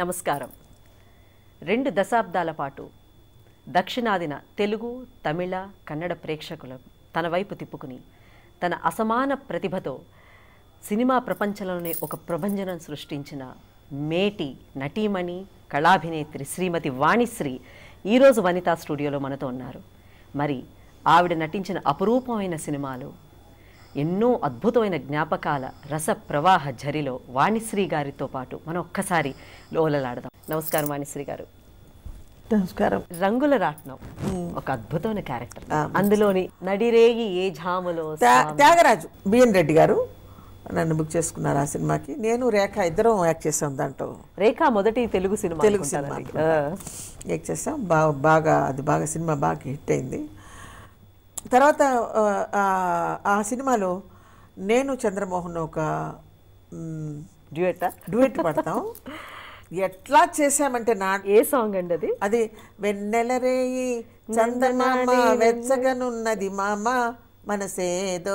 నమస్కారం. రెండు దశాబ్దాల పాటు దక్షిణాదిన తెలుగు తమిళ కన్నడ ప్రేక్షకుల తన వైపు తిప్పుకుని తన అసమాన ప్రతిభతో సినిమా ప్రపంచంలోనే ఒక ప్రభంజనం సృష్టించిన మేటి నటీమణి కళాభినేత్రి శ్రీమతి వాణిశ్రీ ఈరోజు వనితా స్టూడియోలో మనతో ఉన్నారు. మరి ఆవిడ నటించిన అపురూపమైన సినిమాలు ఎన్నో అద్భుతమైన జ్ఞాపకాల రస ప్రవాహ ఝరిలో వాణిశ్రీ గారితో పాటు మనం ఒక్కసారి లోలలాడదాం. నమస్కారం వాణిశ్రీ గారు. నమస్కారం. రంగుల రాట్నం ఒక అద్భుతమైన క్యారెక్టర్. అందులోని నడిరేగి ఏ త్యా- త్యాగరాజు బిఎన్ రెడ్డి గారు నన్ను బుక్ చేసుకున్నారు ఆ సినిమాకి. నేను రేఖ ఇద్దరం యాక్ట్ చేసాం దాంట్లో. రేఖా మొదటి Telugu cinema Telugu cinema. Act చేసాం బాగా బాగా అది బాగా సినిమా బాగా హిట్ అయింది. తర్వాత ఆ, సినిమాలో నేను చంద్రమోహన్ ఒక డ్యూయటా డ్యూయట్ పడతాం. ఎట్లా చేసామంటే నా ఏ సాంగ్ అండి అది? అది వెన్నెల రేయి చందమామ వెచ్చగనున్నది మామ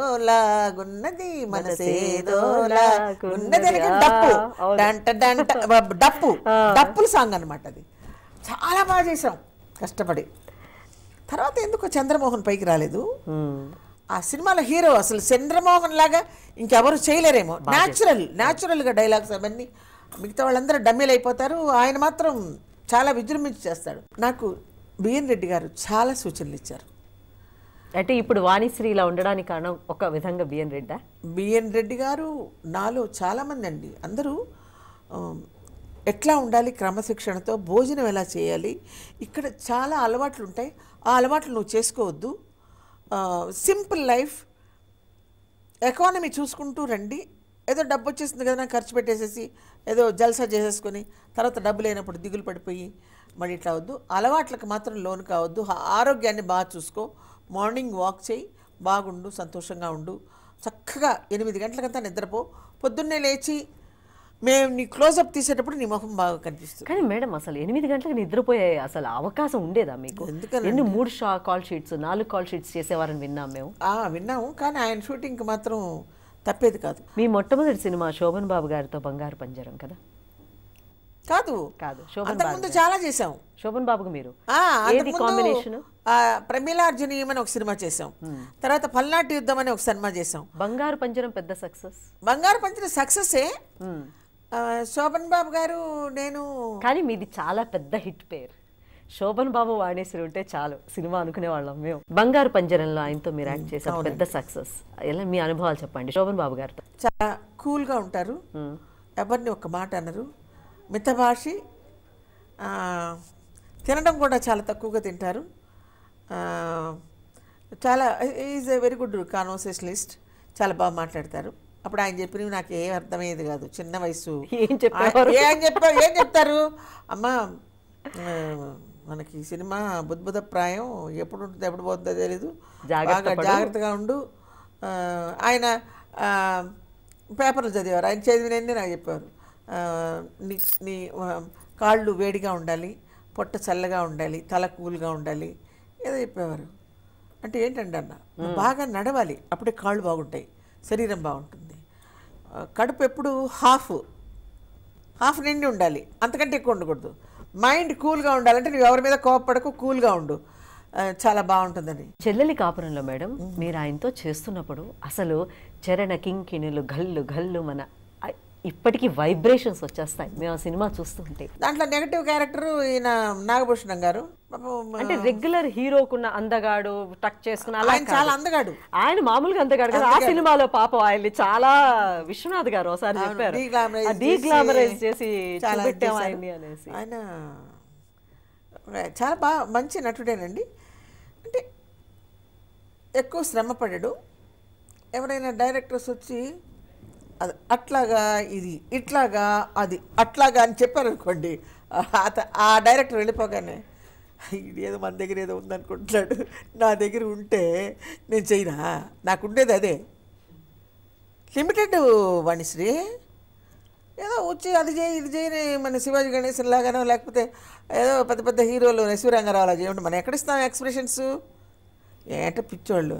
మనసేదోలాగున్నది మనసేదోలాగున్నది. డప్పు. డంట డంట డప్పు. డప్పుల సాంగ్ అన్నమాట అది. చాలా బాగా చేసాం కష్టపడి. తర్వాత ఎందుకో చంద్రమోహన్ పైకి రాలేదు? ఆ సినిమాలో హీరో అసలు చంద్రమోహన్ లాగా ఇంకెవరు చేయలేరేమో. న్యాచురల్ న్యాచురల్గా డైలాగ్స్ అవన్నీ మిగతా వాళ్ళందరూ డమ్మీలు అయిపోతారు. ఆయన మాత్రం చాలా విజృంభించి చేస్తాడు. నాకు బిఎన్ రెడ్డి గారు చాలా సూచనలు ఇచ్చారు. అంటే ఇప్పుడు వాణిశ్రీ ఇలా ఉండడానికి కారణం ఒక విధంగా బిఎన్ రెడ్డా? బిఎన్ రెడ్డి గారు నాలో చాలామంది అండి. అందరూ ఎట్లా ఉండాలి క్రమశిక్షణతో భోజనం ఎలా చేయాలి ఇక్కడ చాలా అలవాట్లు ఉంటాయి ఆ అలవాట్లు నువ్వు చేసుకోవద్దు. Simple life. ఎకానమీ చూసుకుంటూ రండి. ఏదో డబ్బు వచ్చేసింది కదా ఖర్చు పెట్టేసేసి ఏదో జల్సా చేసేసుకొని తర్వాత డబ్బు లేనప్పుడు దిగులు పడిపోయి మరి ఇట్లా వద్దు. అలవాట్లకు మాత్రం లోను కావద్దు. ఆరోగ్యాన్ని బాగా చూసుకో. మార్నింగ్ వాక్ చేయి. బాగుండు సంతోషంగా ఉండు. చక్కగా ఎనిమిది గంటలకంతా నిద్రపో. పొద్దున్నే లేచి మేము నీ క్లోజప్ తీసేటప్పుడు నీ ముఖం బాగా కనిపిస్తుంది. కానీ మేడం అసలు ఎనిమిది గంటలకు నిద్రపోయే అసలు అవకాశం ఉండేదా మీకు? ఎన్ని మూడు షా కాల్ షీట్స్ నాలుగు కాల్ షీట్స్ చేసేవారని విన్నాం మేము. ఆ, విన్నాము. కానీ ఆయన షూటింగ్కి మాత్రం తప్పేది కాదు. మీ మొట్టమొదటి సినిమా శోభన్ బాబు గారితో బంగారు పంజరం కదా? కాదు. కాదు శోభన్ అంతకుముందు చాలా చేసాం శోభన్ బాబుకు మీరు? ఏది కాంబినేషన్ ఆ, ప్రమీలార్జునీయం అని ఒక సినిమా చేసాం తర్వాత పల్నాటి యుద్ధం అని ఒక సినిమా చేసాం బంగారు పంజరం పెద్ద సక్సెస్ బంగారు పంచిన సక్సెసే శోభన్ బాబు గారు నేను కానీ మీది చాలా పెద్ద హిట్ పేరు. శోభన్ బాబు వాణేశ్వరి ఉంటే చాలు సినిమా అనుకునే వాళ్ళం మేము. బంగారు పంజరంలో ఆయనతో మీరు యాక్ట్ చేశారు పెద్ద సక్సెస్. ఎలా మీ అనుభవాలు చెప్పండి శోభన్ బాబు గారితో. చాలా కూల్గా ఉంటారు. ఎవరిని ఒక మాట అనరు. మితభాషి తినడం కూడా చాలా తక్కువగా తింటారు. చాలా is a very good conversationalist చాలా బాగా మాట్లాడతారు. అప్పుడు ఆయన చెప్పినవి నాకు ఏం అర్థమయ్యేది కాదు. చిన్న వయసు. ఏం చెప్పారు? ఏం చెప్తారు? అమ్మా మనకి సినిమా బుద్భుత ప్రాయం ఎప్పుడు ఉంటుంది ఎప్పుడు పోతుందో తెలీదు. బాగా. జాగ్రత్తగా ఉండు. ఆయన పేపర్లు చదివారు. ఆయన చదివినన్ని నాకు చెప్పారు నీ నీ కాళ్ళు వేడిగా ఉండాలి పొట్ట చల్లగా ఉండాలి తల కూల్గా ఉండాలి ఏదో చెప్పేవారు. అంటే ఏంటండి అన్న బాగా నడవాలి. అప్పుడే కాళ్ళు బాగుంటాయి. శరీరం బాగుంటుంది. కడుపు ఎప్పుడు హాఫ్ హాఫ్ నిండి ఉండాలి. అంతకంటే ఎక్కువ ఉండకూడదు. మైండ్ కూల్గా ఉండాలంటే నువ్వు ఎవరి మీద కోపపడకు కూల్గా ఉండు. చాలా బాగుంటుందని చెల్లెలి కాపురంలో మేడం మీరు ఆయనతో చేస్తున్నప్పుడు అసలు చరణ కింకిణులు గల్లు గల్లు మన ఇప్పటికీ వైబ్రేషన్స్ వచ్చేస్తాయి. మేము ఆ సినిమా చూస్తుంటే. దాంట్లో నెగటివ్ క్యారెక్టర్ ఈయన నాగభూషణం గారు. అంటే రెగ్యులర్ హీరోకున్న అందగాడు టక్ చేసుకున్న అలా ఆయన చాలా అందగాడు. ఆయన మామూలుగా అందగాడు కదా. ఆ సినిమాలో పాపం ఆయన్ని చాలా విశ్వనాథ్ గారు ఒకసారి చెప్పారు. డీగ్లామరైజ్ చేసి చూపెట్టాం. ఆయన్ని అనేసి. ఆయన చాలా బాగా మంచి నటుడేనండి. అంటే ఎక్కువ శ్రమ పడాడు. ఎవరైనా డైరెక్టర్స్ వచ్చి అది అట్లాగా ఇది ఇట్లాగా అది అట్లాగా అని చెప్పారు అనుకోండి అత- ఆ డైరెక్టర్ వెళ్ళిపోగానే ఇది ఏదో మన దగ్గర ఏదో ఉందనుకుంటున్నాడు నా దగ్గర ఉంటే నేను చేయనా నాకు ఉండేది అదే. లిమిటెడ్ వాణిశ్రీ ఏదో వచ్చి అది చేయి ఇది చేయని మన శివాజీ గణేశన్ లాగానో లేకపోతే ఏదో పెద్ద పెద్ద హీరోలు నరసింహరంగారావు అలా చేయండి మనం ఎక్కడిస్తాం ఎక్స్ప్రెషన్స్? ఏంట పిచ్చోళ్ళు.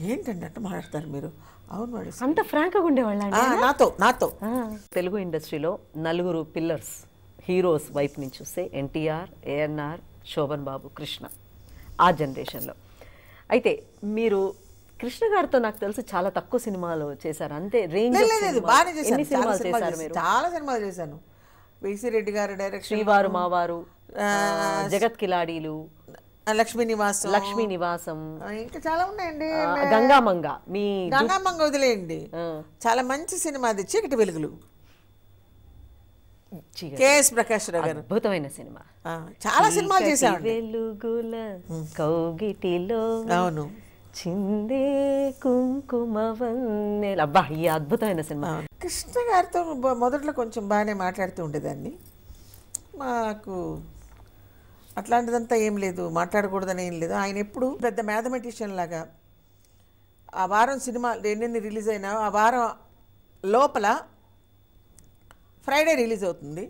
ఏంటంటే మాట్లాడతారు మీరు? అవును వాడు అంత ఫ్రాంక్గా ఉండేవాళ్ళ ఆ, నాతో నాతో. తెలుగు ఇండస్ట్రీలో నలుగురు పిల్లర్స్ హీరోస్ వైపు నుంచి చూస్తే ఎన్టీఆర్ ఏఎన్ఆర్ శోభన్ బాబు కృష్ణ ఆ జనరేషన్లో. అయితే మీరు కృష్ణ గారితో నాకు తెలిసి చాలా తక్కువ సినిమాలు చేశారు. అంతే రేంజ్ ఎన్ని సినిమాలు చేశారు. మీరు? చాలా సినిమాలు చేశాను. విసి రెడ్డి గారు డైరెక్షన్ శ్రీవారు మావారు జగత్ కిలాడీలు లక్ష్మీ నివాసం. లక్ష్మీ నివాసం. ఇంకా చాలా ఉన్నాయండి. గంగామంగ మీ గంగామంగ వదిలేయండి. చాలా మంచి సినిమా అది చీకటి వెలుగులు. కేఎస్ ప్రకాష్ రావు గారు. అద్భుతమైన సినిమా. చాలా సినిమాలు చేశామండి వెలుగుల కౌగిటిలో అవును. చిందే కుంకుమ వన్నెల. అబ్బా ఈ అద్భుతమైన సినిమా. కృష్ణ గారితో మొదట్లో కొంచెం బాగానే మాట్లాడుతూ ఉండేదాన్ని. మాకు అట్లాంటిదంతా ఏం లేదు మాట్లాడకూడదని ఏం లేదు. ఆయన ఎప్పుడు పెద్ద మ్యాథమెటిషియన్ లాగా ఆ వారం సినిమా ఎన్నెన్ని రిలీజ్ అయినా ఆ వారం లోపల ఫ్రైడే రిలీజ్ అవుతుంది.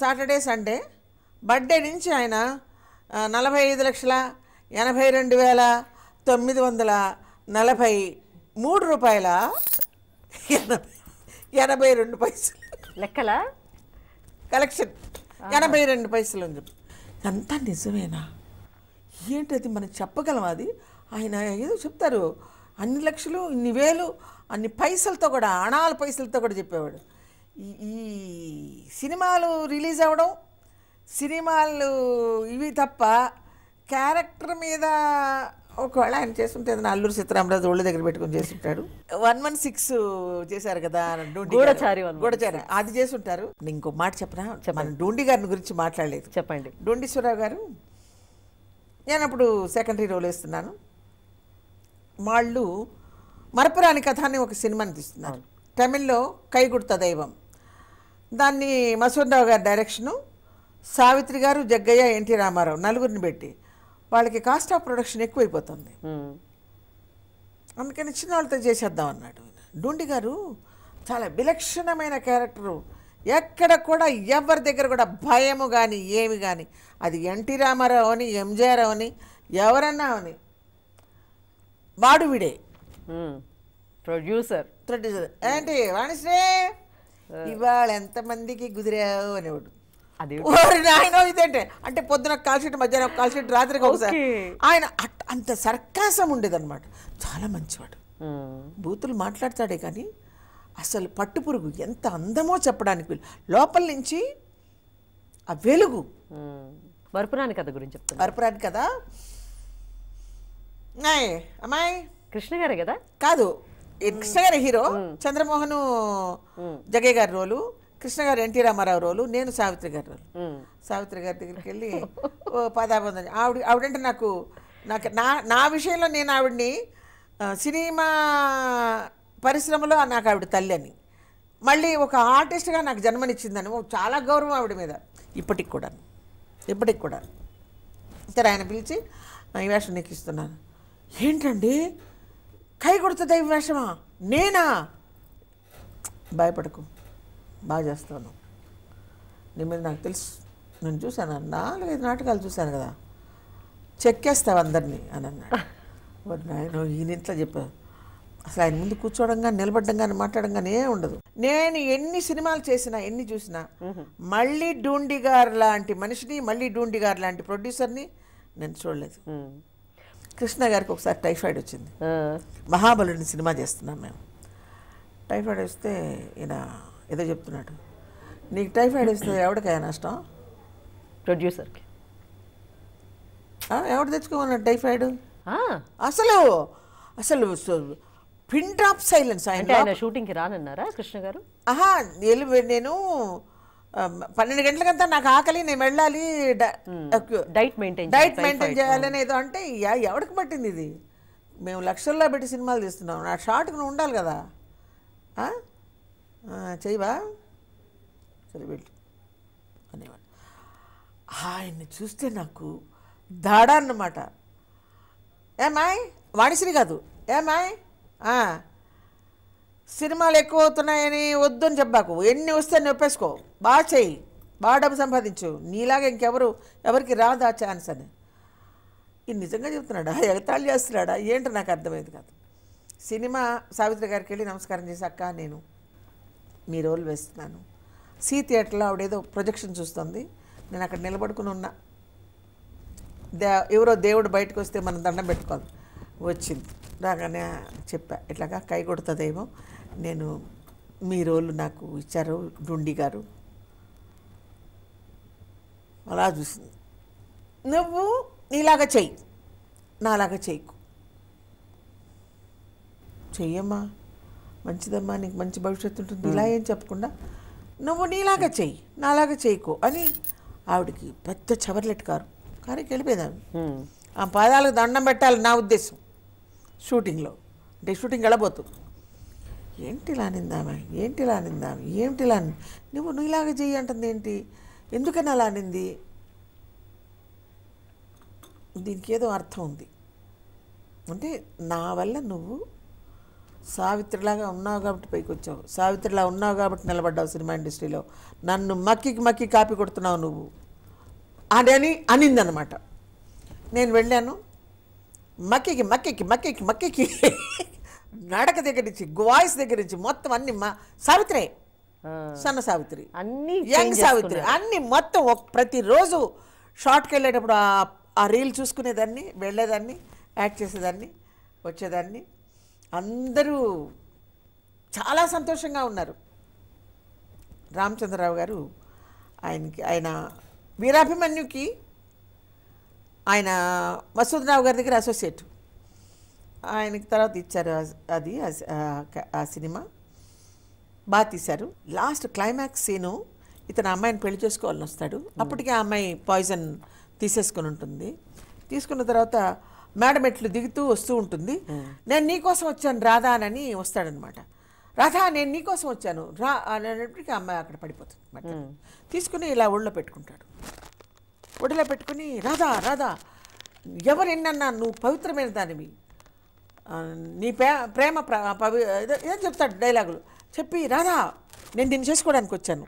Saturday Sunday. బర్త్డే నుంచి ఆయన నలభై ఐదు లక్షల ఎనభై రెండు వేల తొమ్మిది వందల నలభై మూడు రూపాయల ఎనభై ఎనభై రెండు పైసలు. లెక్కల? కలెక్షన్. ఎనభై రెండు పైసలు అని చెప్పి. అంతా నిజమేనా? ఏంటది మనం చెప్పగలం అది? ఆయన ఏదో చెప్తారు అన్ని లక్షలు ఇన్ని వేలు అన్ని పైసలతో కూడా అణాల పైసలతో కూడా చెప్పేవాడు. ఈ- ఈ సినిమాలు రిలీజ్ అవ్వడం సినిమాలు ఇవి తప్ప క్యారెక్టర్ మీద ఒకవేళ ఆయన చేస్తుంటే ఏదైనా అల్లూరు సీతారామరాజు ఒళ్ళు దగ్గర పెట్టుకొని చేస్తుంటాడు. వన్ వన్ సిక్స్ చేశారు కదా 116. గూఢచారి అది చేసుంటారు నేను ఇంకో మాట చెప్పనా? మన డూండి గారిని గురించి మాట్లాడలేదు. చెప్పండి. డొండీశ్వరరావు గారు నేను అప్పుడు సెకండరీ రోల్ వేస్తున్నాను. వాళ్ళు మరపురాని కథ అని ఒక సినిమాని తీస్తున్నారు. తమిళ్ళో కైగుర్త దైవం. దాన్ని మసూర్రావు గారి డైరెక్షను సావిత్రి గారు జగ్గయ్య ఎన్టీ రామారావు నలుగురిని పెట్టి వాళ్ళకి కాస్ట్ ఆఫ్ ప్రొడక్షన్ ఎక్కువైపోతుంది. అందుకని చిన్న వాళ్ళతో చేసేద్దాం అన్నాడు. డూండి గారు చాలా విలక్షణమైన క్యారెక్టరు ఎక్కడ కూడా ఎవరి దగ్గర కూడా భయము కానీ ఏమి కానీ అది ఎన్టీ రామారావు అని ఎంజీఆర్ అని ఎవరన్నా అని. వాడు విడే. ప్రొడ్యూసర్. థ్రెడ్ ఏంటి వాణిశ్రీ? ఇవాళ ఎంతమందికి కుదిరావు అనేవాడు. నాయనో ఇదేంటే? అంటే పొద్దున కాల్ షీట్ మధ్యాహ్నం కాల్ షీట్ రాత్రికి ఒకసారి. ఆయన అంత సర్కాసం ఉండేదన్నమాట. చాలా మంచివాడు. బూతులు మాట్లాడతాడే కానీ అసలు పట్టుపురుగు ఎంత అందమో చెప్పడానికి లోపల నుంచి ఆ వెలుగు. ఉమ్. మరపురాని కథ గురించి చెప్తున్నా. పరపురాని కదా నాయ్ అమ్మాయి. కృష్ణ గారే కదా? కాదు కృష్ణ గారి హీరో. చంద్రమోహన్ జగయ్య గారి రోలు. కృష్ణ గారు ఎన్టీ రామారావు రోలు నేను సావిత్రి గారి రోలు. సావిత్రి గారి దగ్గరికి వెళ్ళి ఓ పదాబంధం ఆవిడ ఆవిడంటే నాకు నాకు నా నా విషయంలో నేను ఆవిడ్ని సినిమా పరిశ్రమలో నాకు ఆవిడ తల్లి అని. మళ్ళీ ఒక ఆర్టిస్ట్గా నాకు జన్మనిచ్చిందని. ఓ చాలా గౌరవం ఆవిడ మీద. ఇప్పటికి కూడా ఇప్పటికి కూడా సరే ఆయన పిలిచి "ఆ, ఈ వేషం నీకు ఇస్తున్నాను. ఏంటండి? కై కొడుతుంది ఈ వేషమా? నేనా? భయపడకు. బాగా చేస్తాను. నీ మీద నాకు తెలుసు నేను చూశాను నాలుగైదు నాటకాలు చూశాను కదా. చెక్కేస్తావు అందరినీ అని అన్నాడు. నాయన ఈయన ఇంట్లో చెప్పాను అసలు ఆయన ముందు కూర్చోవడం కానీ నిలబడడం కానీ మాట్లాడడం కానీ ఏం ఉండదు. నేను ఎన్ని సినిమాలు చేసినా ఎన్ని చూసినా మళ్ళీ డూండి గారు లాంటి మనిషిని మళ్ళీ డూండి గారు లాంటి ప్రొడ్యూసర్ని నేను చూడలేదు. కృష్ణ గారికి ఒకసారి టైఫాయిడ్ వచ్చింది. మహాబలుడిని సినిమా చేస్తున్నాం మేము. టైఫాయిడ్ వస్తే ఈయన ఏదో చెప్తున్నాడు. నీకు టైఫాయిడ్ వస్తే ఎవరికైనా నష్టం? ప్రొడ్యూసర్కి. ఆ, ఎవడు తెచ్చుకోమన్నాడు టైఫాయిడ్. అసలు అసలు పిన్ డ్రాప్ సైలెన్స్ ఆయన షూటింగ్కి రానన్నారా కృష్ణ గారు? ఆహా నేను పన్నెండు గంటలకంతా నాకు ఆకలి నేను వెళ్ళాలి డైట్ మెయింటైన్ డైట్ మెయింటైన్ చేయాలని ఏదో అంటే ఎ- ఎవడికి పట్టింది ఇది? మేము లక్షల్లో పెట్టి సినిమాలు తీస్తున్నాం నా షార్ట్కి నువ్వు ఉండాలి కదా. చేయవా సరే వెళ్ళు. అనేవాడు. ఆయన్ని చూస్తే నాకు దాడ అన్నమాట. ఏమాయ్ వాణిశ్రీ కాదు. ఏమాయ్ ఆ, సినిమాలు ఎక్కువ అవుతున్నాయని వద్దని చెప్పాకు ఎన్ని వస్తే నొప్పేసుకో బాగా చెయ్యి. బాగా డబ్బు సంపాదించు. నీలాగా ఇంకెవరు ఎవరికి రాదు ఆ ఛాన్స్ అని. ఇది నిజంగా చెప్తున్నాడా? ఎగతాళి చేస్తున్నాడా? ఏంటో నాకు అర్థమైంది కాదు. సినిమా సావిత్రి గారికి వెళ్ళి నమస్కారం చేసి అక్క నేను మీ రోల్ వేస్తున్నాను. సీ థియేటర్లో ఆవిడేదో ప్రొజెక్షన్ చూస్తుంది. నేను అక్కడ నిలబడుకుని ఉన్నా. దే ఎవరో దేవుడు బయటకు వస్తే మనం దండం పెట్టుకోవాలి. వచ్చింది. రాగానే చెప్పా ఇట్లాగా కై కొడుతుందేమో. నేను మీ రోలు నాకు ఇచ్చారు డుండి గారు. అలా చూసింది. నువ్వు నీలాగా చెయ్యి. నాలాగా చెయ్యకు. చెయ్యమ్మా. మంచిదమ్మా నీకు మంచి భవిష్యత్తు ఉంటుంది. ఇలా ఏం చెప్పకుండా నువ్వు నీలాగా చెయ్యి నాలాగా చేయకు అని ఆవిడకి పెద్ద చవర్లెట్కారు కానీ వెళ్ళిపోయేదాన్ని. ఆ పాదాలకు దండం పెట్టాలి నా ఉద్దేశం. షూటింగ్లో. అంటే షూటింగ్ వెళ్ళబోతుంది. ఏంటి ఇలా నిందామె? ఏంటి ఇలా నిందామె? ఏంటి ఇలా ని- నువ్వు నీలాగా చెయ్యి అంటుంది ఏంటి? ఎందుకని అలా నింది దీనికి ఏదో అర్థం ఉంది. అంటే నా వల్ల నువ్వు సావిత్రిలాగా ఉన్నావు కాబట్టి పైకి వచ్చావు సావిత్రిలా ఉన్నావు కాబట్టి నిలబడ్డావు సినిమా ఇండస్ట్రీలో. నన్ను మక్కికి మక్కి కాపీ కొడుతున్నావు నువ్వు. అదని అనిందనమాట. నేను వెళ్ళాను. మక్కికి మక్కికి మక్కికి మక్కికి నడక దగ్గర నుంచి వాయిస్ దగ్గర నుంచి మొత్తం అన్ని మా సావిత్రే. సన్న సావిత్రి. అన్నీ యంగ్ సావిత్రి. అన్ని మొత్తం ఒక ప్రతిరోజు షార్ట్కి వెళ్ళేటప్పుడు ఆ- ఆ రీల్ చూసుకునేదాన్ని వెళ్ళేదాన్ని యాక్ట్ చేసేదాన్ని వచ్చేదాన్ని. అందరూ చాలా సంతోషంగా ఉన్నారు. రామచంద్రరావు గారు ఆయనకి ఆయన వీరాభిమన్యుకి ఆయన మసూద్ రావు గారి దగ్గర అసోసియేట్ ఆయనకి తర్వాత ఇచ్చారు అది ఆ- సినిమా. బాగా తీశారు. లాస్ట్ క్లైమాక్స్ సీను ఇతను అమ్మాయిని పెళ్ళి చేసుకోవాలని వస్తాడు. అప్పటికే ఆ అమ్మాయి పాయిజన్ తీసేసుకుని ఉంటుంది. తీసుకున్న తర్వాత మేడం ఎట్లు దిగుతూ వస్తూ ఉంటుంది. నేను నీకోసం వచ్చాను రాధా అని వస్తాడనమాట. రాధా నేను నీకోసం వచ్చాను. రా అనేటప్పటికీ అమ్మాయి అక్కడ పడిపోతుంది అన్నమాట తీసుకుని ఇలా ఒళ్ళో పెట్టుకుంటాడు. ఒడిలో పెట్టుకుని రాధా రాధా ఎవరు ఎన్నన్నా నువ్వు పవిత్రమైన దానివి. నీ ప్రే ప్రేమ ప్ర- పవి ఏదో చెప్తాడు డైలాగులు. చెప్పి రాధా నేను దీన్ని చేసుకోవడానికి వచ్చాను.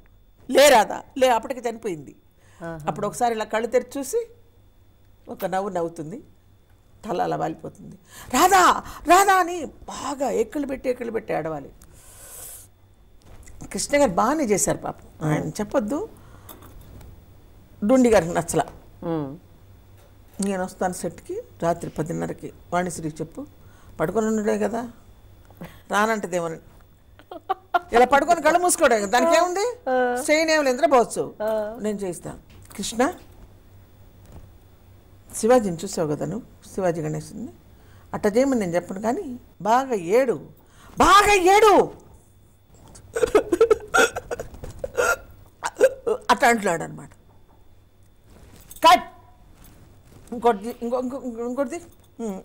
లే రాధా లే అప్పటికి చనిపోయింది. అప్పుడు ఒకసారి ఇలా కళ్ళు తెరిచి చూసి ఒక నవ్వు నవ్వుతుంది. తల అలా వాలిపోతుంది. రాధా రాధా అని బాగా ఎక్కలు పెట్టి ఎక్కలు పెట్టి ఆడవాలి కృష్ణ గారు బాగానే చేశారు పాపం. ఆయన చెప్పొద్దు. డుండి గారికి నచ్చలా. నేను వస్తాను సెట్కి రాత్రి పదిన్నరకి. వాణిశ్రీకి చెప్పు. పడుకొని ఉండడే కదా. రానంటదేమని ఇలా పడుకొని కళ్ళు మూసుకోవడం దానికి ఏముంది ఏమి నిద్రపోవచ్చు నేను చేయిస్తాను కృష్ణ శివాజీని చూసావు కదా నువ్వు? శివాజీ గణేశుని? అట్ట చేయమని నేను చెప్పను కానీ బాగా ఏడు. బాగా ఏడు! అట్లా అంటున్నాడు అనమాట కట్! ఇంకోటి ఇంకో ఇంకో ఇంకోటిది ఇంటి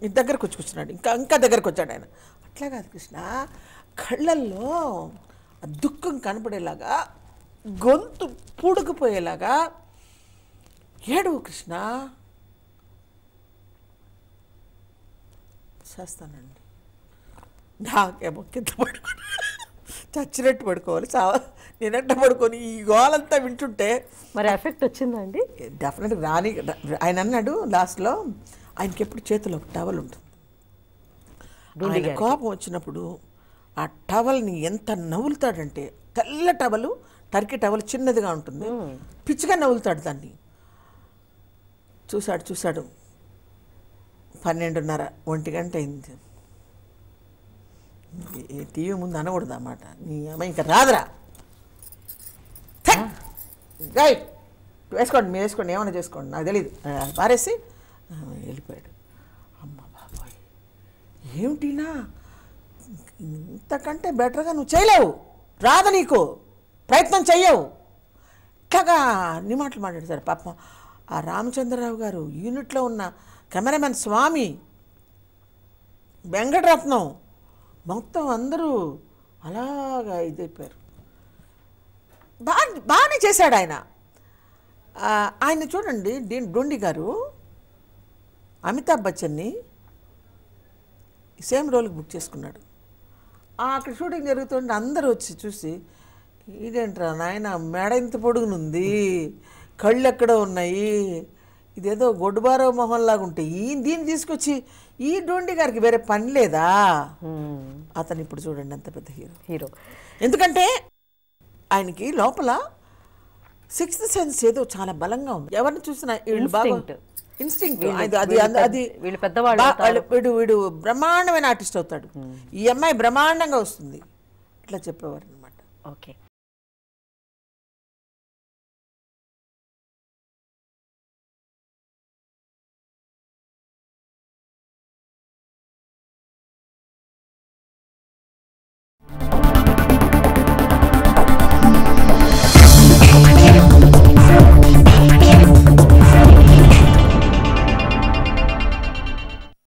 ఇది దగ్గరకు వచ్చి కూర్చున్నాడు. ఇంకా ఇంకా దగ్గరకు వచ్చాడు ఆయన. అట్లా కాదు కృష్ణ. కళ్ళల్లో దుఃఖం కనపడేలాగా గొంతు పూడుకుపోయేలాగా ఏడు కృష్ణ. చేస్తానండి. నాకేమో కింద పడుకొని చచ్చినట్టు పడుకోవాలి. చావా నేనట్ట పడుకొని? ఈ గోలంతా వింటుంటే మరి ఎఫెక్ట్ వచ్చిందా అండి? డెఫినెట్గా రాని ఆయన అన్నాడు లాస్ట్లో ఆయనకి ఎప్పుడు చేతిలో ఒక టవల్ ఉంటుంది. ఆయన. కోపం వచ్చినప్పుడు ఆ టవల్ని ఎంత నవ్వులుతాడంటే తెల్ల టవలు టర్కీ టవల్ చిన్నదిగా ఉంటుంది. పిచ్చిగా నవ్వులుతాడు దాన్ని. చూశాడు చూశాడు. పన్నెండున్నర ఒంటి గంట అయింది. టీవీ ముందు అనకూడదు అన్నమాట. నీ అమ్మ ఇంకా రాదురా. గై వేసుకోండి మీరు వేసుకోండి ఏమైనా చేసుకోండి నాకు తెలియదు పారేసి వెళ్ళిపోయాడు. అమ్మ బాబాయ్! ఏమిటినా ఇంతకంటే బెటర్గా నువ్వు చేయలేవు. రాదు నీకు. ప్రయత్నం చెయ్యవు. ఇట్లాగా అన్ని మాటలు మాట్లాడతారు పాపం ఆ రామచంద్రరావు గారు యూనిట్లో ఉన్న కెమెరామెన్ స్వామి వెంకటరత్నం మొత్తం అందరూ అలాగా ఇదైపోయారు. బాగా బాగానే చేశాడు ఆయన. ఆయన చూడండి డీ- డొండి గారు అమితాబ్ బచ్చన్ని సేమ్ రోల్కి బుక్ చేసుకున్నాడు. అక్కడ షూటింగ్ జరుగుతుంటే అందరూ వచ్చి చూసి ఇదేంట్రా నాయన మెడ ఇంత పొడుగునుంది కళ్ళు ఎక్కడో ఉన్నాయి ఇదేదో గొడ్డుబారో మొహంలాగా ఉంటాయి ఈ దీన్ని తీసుకొచ్చి ఈ డోండి గారికి వేరే పని లేదా? అతను ఇప్పుడు చూడండి అంత పెద్ద హీరో. హీరో. ఎందుకంటే ఆయనకి లోపల సిక్స్త్ సెన్స్ ఏదో చాలా బలంగా ఉంది. ఎవరిని చూసినా వీళ్ళు బాగా. ఇన్స్టింక్ట్. వీళ్ళు- అది అది వీళ్ళు పెద్దవాళ్ళు వీడు వీడు బ్రహ్మాండమైన ఆర్టిస్ట్ అవుతాడు. ఈ అమ్మాయి బ్రహ్మాండంగా వస్తుంది. ఇట్లా చెప్పేవారు అనమాట ఓకే.